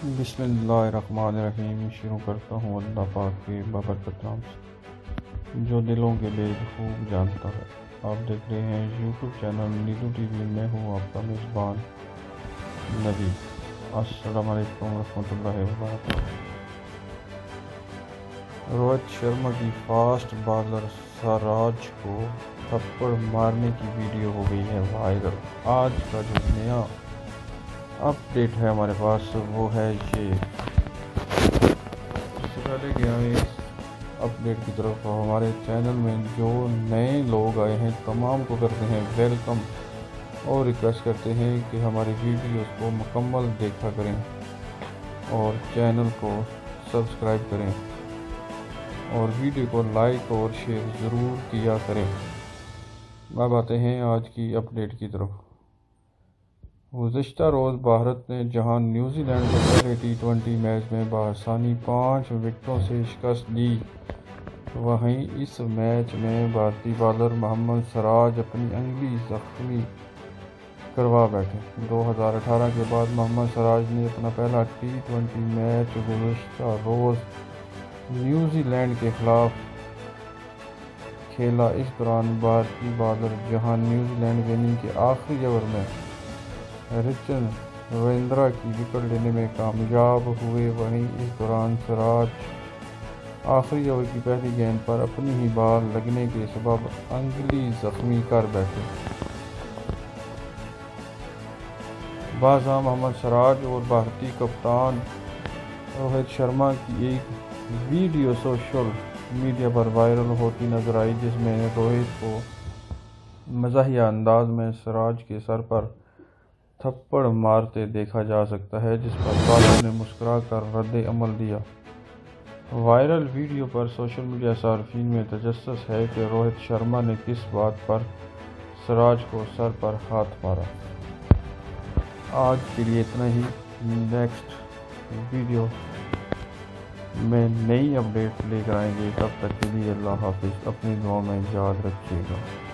बिस्मिल्लाहिर्रहमानिर्रहीम। शुरू करता हूँ अल्लाह पाक के बाबरकत नाम से। जो दिलों के भेद खूब जानता है। आप देख रहे हैं यूट्यूब चैनल नीलू टीवी। में हूँ आपका मेज़बान नबी। अस्सलाम वालेकुम रहमतुल्लाहि व बरकातहू रोहित शर्मा की फास्ट बॉलर सराज को थप्पड़ मारने की वीडियो हो गई है वायरल। आज का जो नया अपडेट है हमारे पास, वो है ये। इससे पहले हम इस अपडेट की तरफ़ हमारे चैनल में जो नए लोग आए हैं, तमाम को करते हैं वेलकम और रिक्वेस्ट करते हैं कि हमारी वीडियोस को मुकम्मल देखा करें और चैनल को सब्सक्राइब करें और वीडियो को लाइक और शेयर ज़रूर किया करें। अब आते हैं आज की अपडेट की तरफ़। गुज्त रोज़ भारत ने जहाँ न्यूजीलैंड को पहले टी ट्वेंटी मैच में बासानी पाँच विकटों से शिकस्त दी, वहीं इस मैच में भारतीय बॉलर मोहम्मद सराज अपनी अंगली जख्मी करवा बैठे। 2018 के बाद मोहम्मद सराज ने अपना पहला टी ट्वेंटी मैच गुज्त रोज़ न्यूजीलैंड के खिलाफ खेला। इस दौरान भारतीय बॉलर जहाँ न्यूजीलैंड गेंदिंग के आखिरी ओवर में रिचन रविंद्रा की विकेट लेने में कामयाब हुए वहीं इस दौरान सिराज आखिरी ओवर की पहली गेंद पर अपनी ही बाल लगने के सबब अंगली जख्मी कर बैठे। बाजा मोहम्मद सराज और भारतीय कप्तान रोहित शर्मा की एक वीडियो सोशल मीडिया पर वायरल होती नज़र आई, जिसमें रोहित को मजाहिया अंदाज में सराज के सर पर थप्पड़ मारते देखा जा सकता है, जिस पर बालों ने मुस्कुरा कर रद्द अमल दिया। वायरल वीडियो पर सोशल मीडिया सार्फिन में तजस है कि रोहित शर्मा ने किस बात पर सराज को सर पर हाथ मारा। आज के लिए इतना ही। नेक्स्ट वीडियो में नई अपडेट लेकर आएँगे। तब तक के लिए अल्लाह हाफिज़। अपनी दुआ में याद रखिएगा।